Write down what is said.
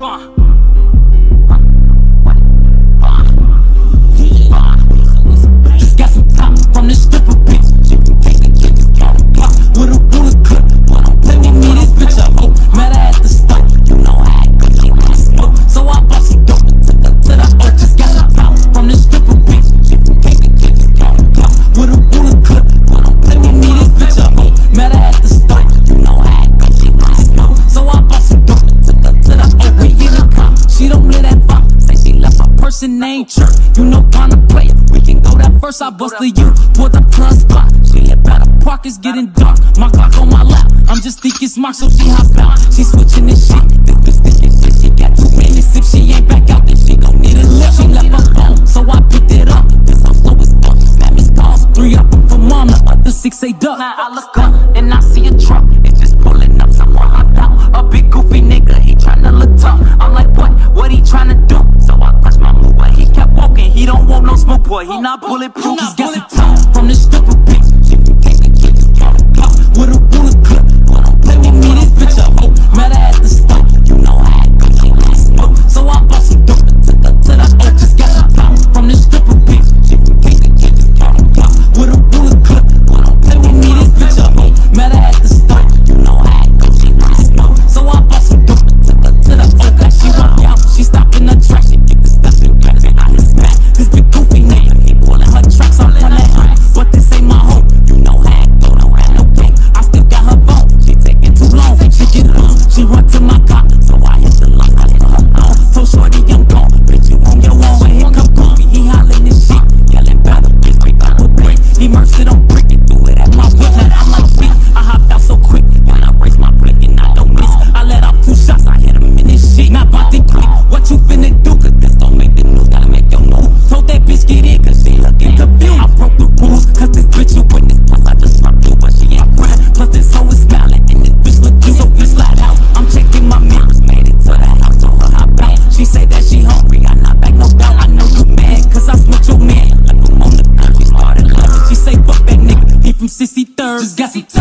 哇。you know kinda player We can go that first, I bust the you with a plus block She about a park, it's getting dark. My clock on my lap, I'm just thinking smart So she hop out, she switching this shit. This, this, this, she got two minutes If she ain't back out, then she gon' need a lift. She left her phone, so I picked it up. This I'm slow as fuck, snap his calls. Three up from mama, up to six, eight duck. Now I look up. not bulletproof. Just got some time.